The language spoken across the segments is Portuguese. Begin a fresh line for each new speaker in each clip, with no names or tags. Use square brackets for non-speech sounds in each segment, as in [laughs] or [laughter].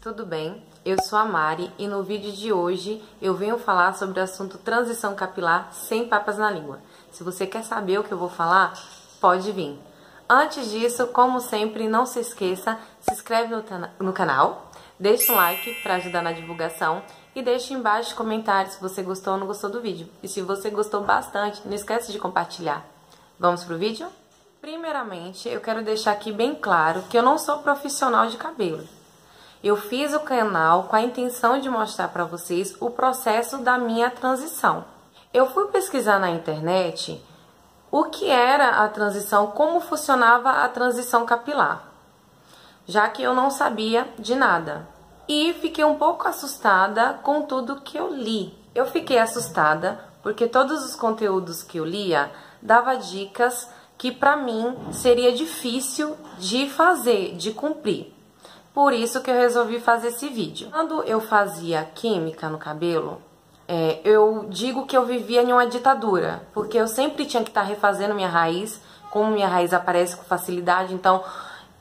tudo bem? Eu sou a Mari e no vídeo de hoje eu venho falar sobre o assunto transição capilar sem papas na língua. Se você quer saber o que eu vou falar, pode vir. Antes disso, como sempre, não se esqueça, se inscreve no, no canal, deixa um like para ajudar na divulgação e deixe embaixo comentários se você gostou ou não gostou do vídeo. E se você gostou bastante, não esquece de compartilhar. Vamos pro vídeo? Primeiramente, eu quero deixar aqui bem claro que eu não sou profissional de cabelo. Eu fiz o canal com a intenção de mostrar para vocês o processo da minha transição. Eu fui pesquisar na internet o que era a transição, como funcionava a transição capilar, já que eu não sabia de nada. E fiquei um pouco assustada com tudo que eu li. Eu fiquei assustada porque todos os conteúdos que eu lia dava dicas que para mim seria difícil de fazer, de cumprir. Por isso que eu resolvi fazer esse vídeo. Quando eu fazia química no cabelo, é, eu digo que eu vivia em uma ditadura, porque eu sempre tinha que estar tá refazendo minha raiz, como minha raiz aparece com facilidade, então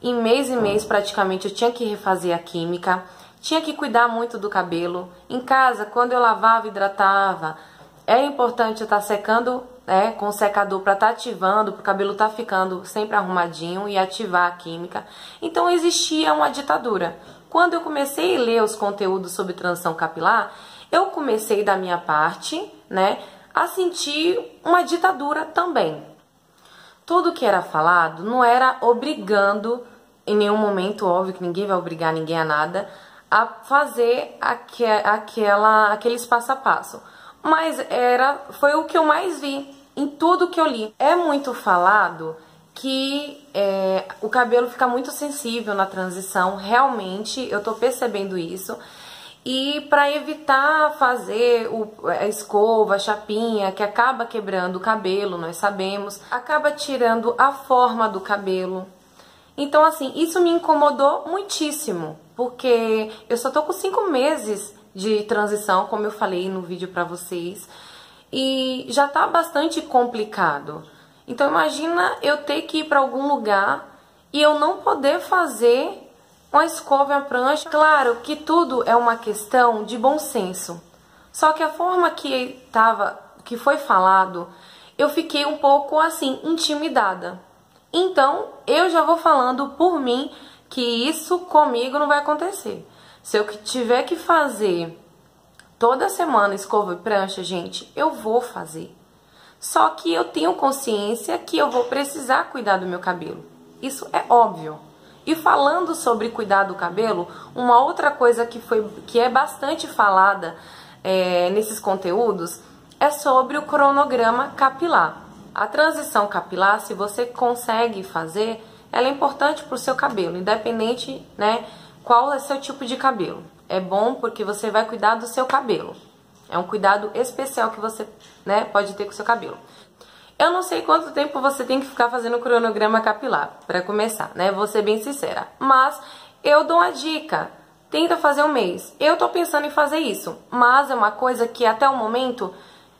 em mês e mês praticamente eu tinha que refazer a química, tinha que cuidar muito do cabelo. Em casa, quando eu lavava, hidratava, é importante estar tá secando né, com o secador para estar tá ativando, para o cabelo estar tá ficando sempre arrumadinho e ativar a química. Então existia uma ditadura. Quando eu comecei a ler os conteúdos sobre transição capilar, eu comecei da minha parte, né, a sentir uma ditadura também. Tudo que era falado não era obrigando em nenhum momento, óbvio que ninguém vai obrigar ninguém a nada, a fazer aquela, aqueles passo a passo. Mas era, foi o que eu mais vi em tudo que eu li. É muito falado que é, o cabelo fica muito sensível na transição, realmente eu tô percebendo isso. E para evitar fazer o, a escova, a chapinha, que acaba quebrando o cabelo, nós sabemos, acaba tirando a forma do cabelo. Então, assim, isso me incomodou muitíssimo, porque eu só tô com cinco meses de transição, como eu falei no vídeo para vocês e já tá bastante complicado. Então imagina eu ter que ir para algum lugar e eu não poder fazer uma escova e uma prancha. Claro que tudo é uma questão de bom senso. Só que a forma que tava, que foi falado, eu fiquei um pouco assim intimidada. Então, eu já vou falando por mim que isso comigo não vai acontecer. Se eu tiver que fazer toda semana escova e prancha, gente, eu vou fazer. Só que eu tenho consciência que eu vou precisar cuidar do meu cabelo. Isso é óbvio. E falando sobre cuidar do cabelo, uma outra coisa que, foi, que é bastante falada é, nesses conteúdos é sobre o cronograma capilar. A transição capilar, se você consegue fazer, ela é importante para o seu cabelo, independente né, qual é seu tipo de cabelo é bom porque você vai cuidar do seu cabelo. É um cuidado especial que você né, pode ter com o seu cabelo. Eu não sei quanto tempo você tem que ficar fazendo cronograma capilar, para começar, né? Vou ser bem sincera. Mas eu dou uma dica. Tenta fazer um mês. Eu tô pensando em fazer isso, mas é uma coisa que até o momento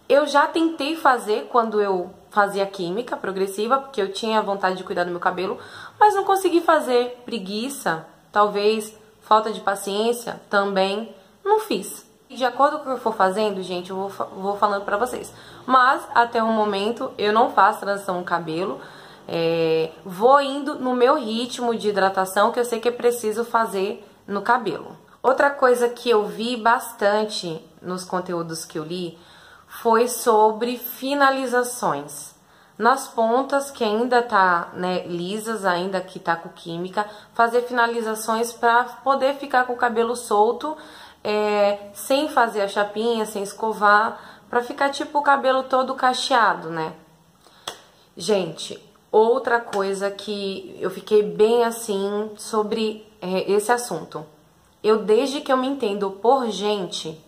eu já tentei fazer quando eu fazia química progressiva, porque eu tinha vontade de cuidar do meu cabelo, mas não consegui fazer. Preguiça, talvez falta de paciência também não fiz. De acordo com o que eu for fazendo, gente, eu vou, vou falando pra vocês. Mas, até o momento, eu não faço transição no cabelo. É, vou indo no meu ritmo de hidratação que eu sei que é preciso fazer no cabelo. Outra coisa que eu vi bastante nos conteúdos que eu li foi sobre finalizações nas pontas que ainda tá né, lisas, ainda que tá com química, fazer finalizações para poder ficar com o cabelo solto, é, sem fazer a chapinha, sem escovar, para ficar tipo o cabelo todo cacheado, né? Gente, outra coisa que eu fiquei bem assim sobre é, esse assunto. Eu, desde que eu me entendo por gente,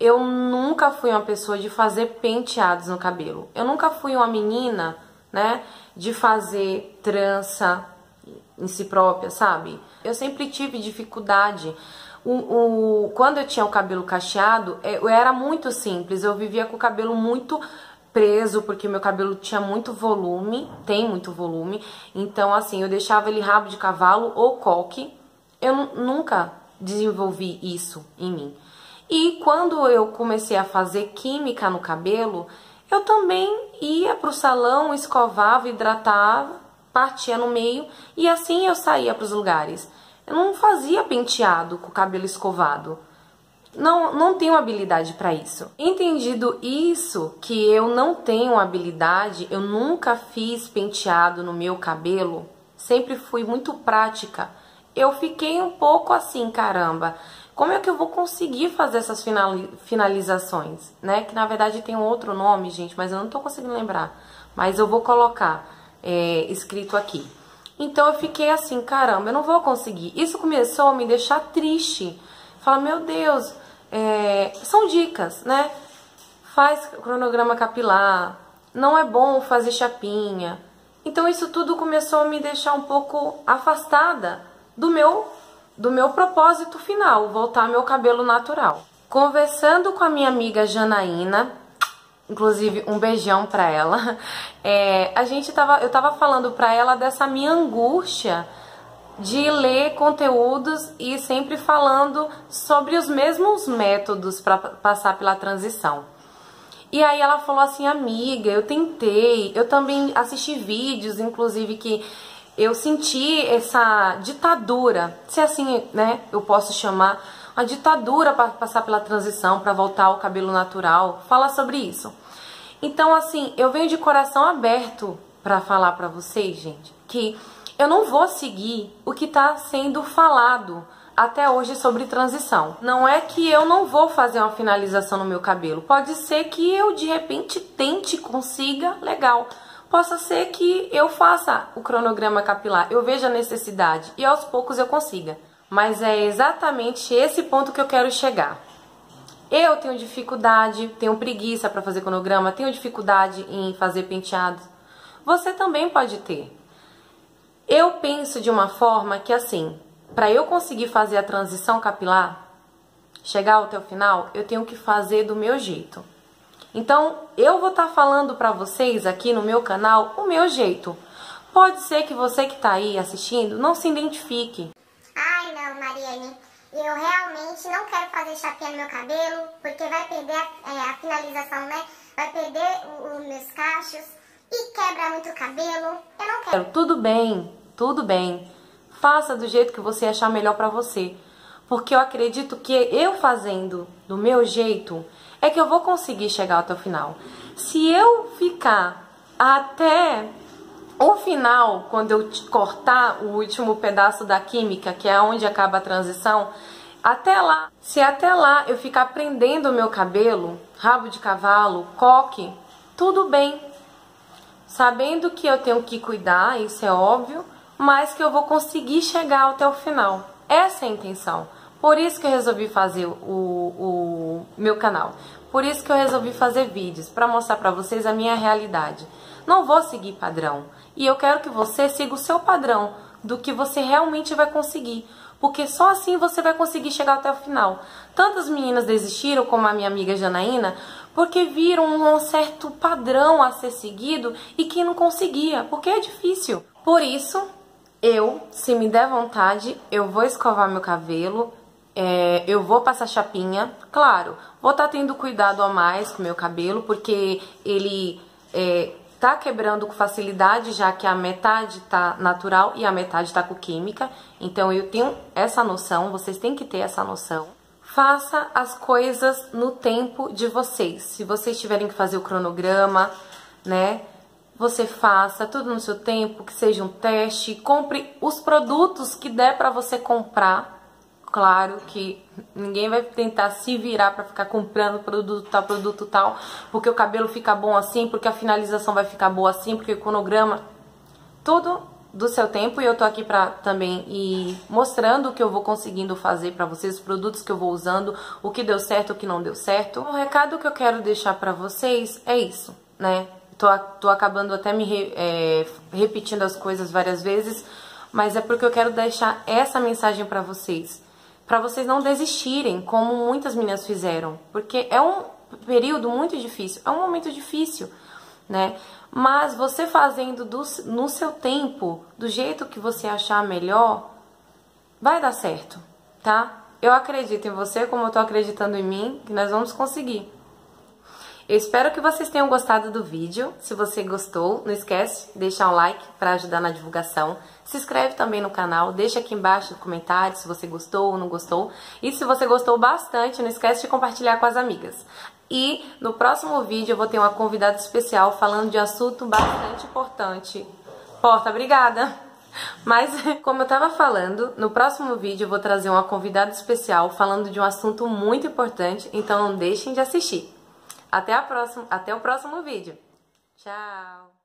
eu nunca fui uma pessoa de fazer penteados no cabelo. Eu nunca fui uma menina, né, de fazer trança em si própria, sabe? Eu sempre tive dificuldade. O, o, quando eu tinha o cabelo cacheado, é, eu era muito simples. Eu vivia com o cabelo muito preso, porque meu cabelo tinha muito volume, tem muito volume. Então, assim, eu deixava ele rabo de cavalo ou coque. Eu nunca desenvolvi isso em mim. E quando eu comecei a fazer química no cabelo, eu também ia para o salão, escovava, hidratava, partia no meio e assim eu saía para os lugares. Eu não fazia penteado com o cabelo escovado. Não, não tenho habilidade para isso. Entendido isso, que eu não tenho habilidade, eu nunca fiz penteado no meu cabelo, sempre fui muito prática. Eu fiquei um pouco assim, caramba, como é que eu vou conseguir fazer essas finalizações, né? Que na verdade tem um outro nome, gente, mas eu não tô conseguindo lembrar. Mas eu vou colocar é, escrito aqui. Então eu fiquei assim, caramba, eu não vou conseguir. Isso começou a me deixar triste. Fala, meu Deus, é, são dicas, né? Faz cronograma capilar, não é bom fazer chapinha. Então isso tudo começou a me deixar um pouco afastada do meu do meu propósito final, voltar meu cabelo natural. Conversando com a minha amiga Janaína, inclusive um beijão pra ela, [laughs] é, a gente tava, eu tava falando pra ela dessa minha angústia de ler conteúdos e sempre falando sobre os mesmos métodos para passar pela transição. E aí ela falou assim, amiga, eu tentei, eu também assisti vídeos, inclusive que eu senti essa ditadura, se assim, né, eu posso chamar, uma ditadura para passar pela transição, para voltar ao cabelo natural. Fala sobre isso. Então, assim, eu venho de coração aberto para falar para vocês, gente, que eu não vou seguir o que está sendo falado até hoje sobre transição. Não é que eu não vou fazer uma finalização no meu cabelo. Pode ser que eu de repente tente, consiga, legal possa ser que eu faça o cronograma capilar, eu veja a necessidade e aos poucos eu consiga. Mas é exatamente esse ponto que eu quero chegar. Eu tenho dificuldade, tenho preguiça para fazer cronograma, tenho dificuldade em fazer penteados. Você também pode ter. Eu penso de uma forma que assim, para eu conseguir fazer a transição capilar, chegar até o final, eu tenho que fazer do meu jeito. Então, eu vou estar tá falando para vocês aqui no meu canal o meu jeito. Pode ser que você que está aí assistindo não se identifique.
Ai, não, Mariane. Eu realmente não quero fazer chapinha no meu cabelo, porque vai perder a, é, a finalização, né? Vai perder os meus cachos e quebra muito o cabelo. Eu não quero.
Tudo bem, tudo bem. Faça do jeito que você achar melhor para você. Porque eu acredito que eu fazendo do meu jeito, é que eu vou conseguir chegar até o final. Se eu ficar até o final, quando eu cortar o último pedaço da química, que é onde acaba a transição, até lá, se até lá eu ficar prendendo o meu cabelo, rabo de cavalo, coque, tudo bem. Sabendo que eu tenho que cuidar, isso é óbvio, mas que eu vou conseguir chegar até o final. Essa é a intenção. Por isso que eu resolvi fazer o, o meu canal. Por isso que eu resolvi fazer vídeos, para mostrar para vocês a minha realidade. Não vou seguir padrão. E eu quero que você siga o seu padrão do que você realmente vai conseguir. Porque só assim você vai conseguir chegar até o final. Tantas meninas desistiram, como a minha amiga Janaína, porque viram um certo padrão a ser seguido e que não conseguia, porque é difícil. Por isso, eu, se me der vontade, eu vou escovar meu cabelo, é, eu vou passar chapinha, claro, vou estar tá tendo cuidado a mais com o meu cabelo, porque ele é, tá quebrando com facilidade, já que a metade tá natural e a metade tá com química. Então eu tenho essa noção, vocês têm que ter essa noção. Faça as coisas no tempo de vocês. Se vocês tiverem que fazer o cronograma, né? Você faça tudo no seu tempo, que seja um teste, compre os produtos que der para você comprar Claro que ninguém vai tentar se virar para ficar comprando produto tal, produto tal, porque o cabelo fica bom assim, porque a finalização vai ficar boa assim, porque o cronograma, tudo do seu tempo e eu tô aqui para também ir mostrando o que eu vou conseguindo fazer para vocês, os produtos que eu vou usando, o que deu certo, o que não deu certo. O recado que eu quero deixar para vocês é isso, né? Tô, tô acabando até me re, é, repetindo as coisas várias vezes, mas é porque eu quero deixar essa mensagem para vocês para vocês não desistirem, como muitas meninas fizeram, porque é um período muito difícil, é um momento difícil, né? Mas você fazendo do, no seu tempo, do jeito que você achar melhor, vai dar certo, tá? Eu acredito em você como eu tô acreditando em mim, que nós vamos conseguir. Eu espero que vocês tenham gostado do vídeo. Se você gostou, não esquece de deixar um like para ajudar na divulgação. Se inscreve também no canal, deixa aqui embaixo no comentário se você gostou ou não gostou. E se você gostou bastante, não esquece de compartilhar com as amigas. E no próximo vídeo eu vou ter uma convidada especial falando de um assunto bastante importante. Porta, obrigada! [laughs] Mas, como eu estava falando, no próximo vídeo eu vou trazer uma convidada especial falando de um assunto muito importante, então não deixem de assistir. Até, a próxima, até o próximo vídeo. Tchau!